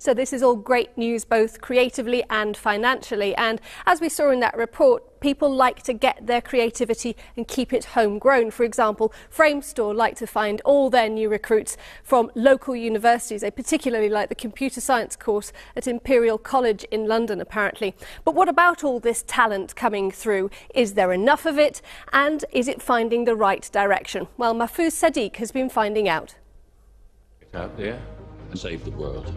So this is all great news, both creatively and financially. And as we saw in that report, people like to get their creativity and keep it homegrown. For example, Framestore like to find all their new recruits from local universities. They particularly like the computer science course at Imperial College in London, apparently. But what about all this talent coming through? Is there enough of it? And is it finding the right direction? Well, Mahfuz Sadique has been finding out. Out there and save the world.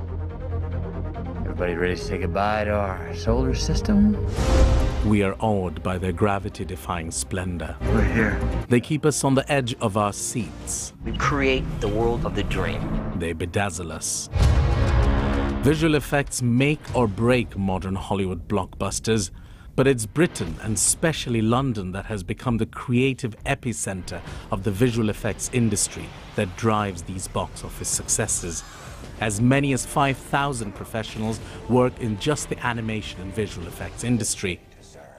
Everybody ready to say goodbye to our solar system? We are awed by their gravity defying splendor. We're here. They keep us on the edge of our seats. We create the world of the dream. They bedazzle us. Visual effects make or break modern Hollywood blockbusters, but it's Britain and especially London that has become the creative epicenter of the visual effects industry that drives these box office successes. As many as 5,000 professionals work in just the animation and visual effects industry.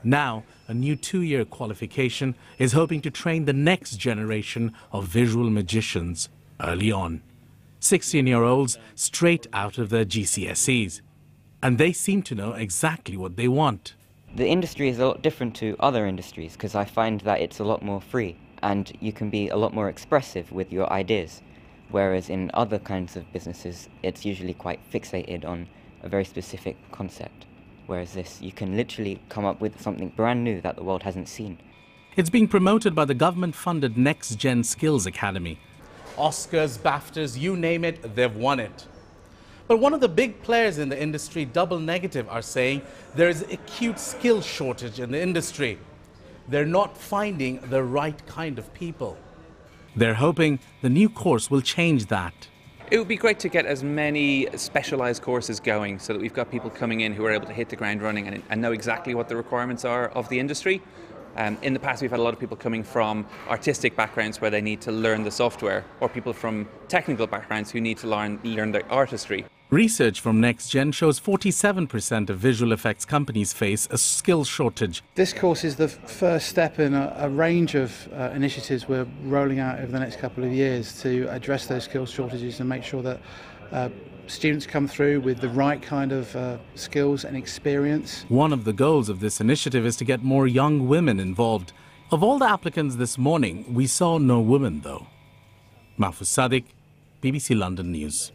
Now, a new two-year qualification is hoping to train the next generation of visual magicians early on. 16-year-olds straight out of their GCSEs. And they seem to know exactly what they want. The industry is a lot different to other industries because I find that it's a lot more free and you can be a lot more expressive with your ideas. Whereas in other kinds of businesses, it's usually quite fixated on a very specific concept. Whereas this, you can literally come up with something brand new that the world hasn't seen. It's being promoted by the government-funded Next Gen Skills Academy. Oscars, BAFTAs, you name it, they've won it. But one of the big players in the industry, Double Negative, are saying there is acute skill shortage in the industry. They're not finding the right kind of people. They're hoping the new course will change that. It would be great to get as many specialised courses going so that we've got people coming in who are able to hit the ground running and, and know exactly what the requirements are of the industry. Um, in the past, we've had a lot of people coming from artistic backgrounds where they need to learn the software, or people from technical backgrounds who need to learn, learn the artistry. Research from NextGen shows 47% of visual effects companies face a skill shortage. This course is the first step in a, a range of uh, initiatives we're rolling out over the next couple of years to address those skill shortages and make sure that uh, students come through with the right kind of uh, skills and experience. One of the goals of this initiative is to get more young women involved. Of all the applicants this morning, we saw no women though. Mahfuz Sadique, BBC London News.